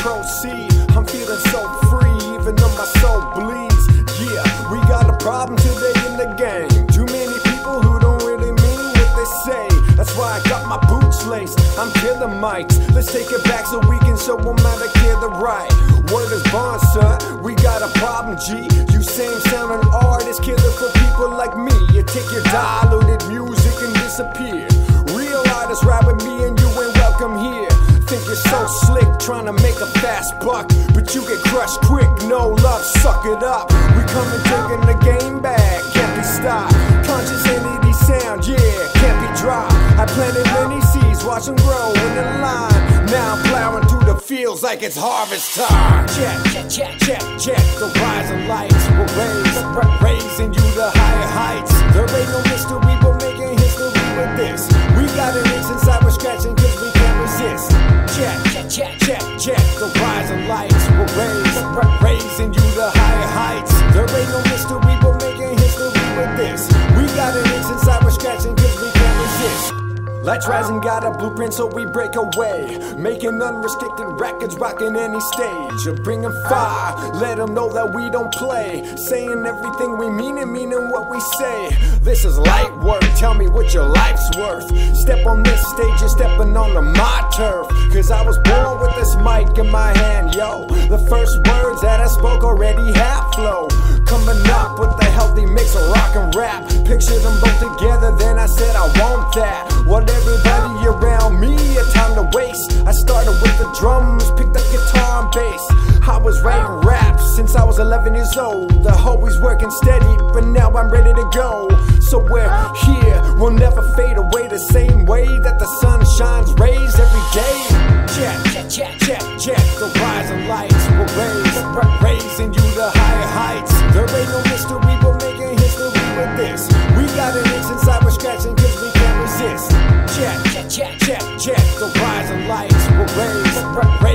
proceed. I'm feeling so free, even though my soul bleeds. Yeah, we got a problem today in the game. Too many people who don't really mean what they say. That's why I got my boots laced. I'm killing mics. Let's take it back so we can show them how to kill the right. Word is bond, son. We got a problem, G. You same sound sounding artist, killer for people like me. You take your diluted music and trying to make a fast buck, but you get crushed quick. No love, suck it up. We coming taking the game back, can't be stopped. Conscious entity sound, yeah, can't be dropped. I planted many seeds, watch them grow in the line. Now I'm plowing through the fields like it's harvest time. There ain't no mystery, we're making history with this. We got an itch inside, we're scratching cause we can't resist. Lights rising, got a blueprint, so we break away. Making unrestricted records, rocking any stage. Or bringing fire, let them know that we don't play. Saying everything we mean and meaning what we say. This is light work, tell me what your life's worth. Step on this stage, you're stepping onto my turf. Cause I was born with this mic in my hand, yo. The first words that I said I want that. What everybody around me a time to waste. I started with the drums, picked up guitar and bass. I was writing rap since I was 11 years old. I always working steady, but now I'm ready to go. So we're here, we'll never fade away The same way that the sun shines rays every day. Check, check, check, check, check The rising lights. Will raise, raising you to higher heights. There ain't no mystery, we're making history with this. We got an itch inside scratching cause we can't resist. Check, check, check, check, check. The rising lights will raise.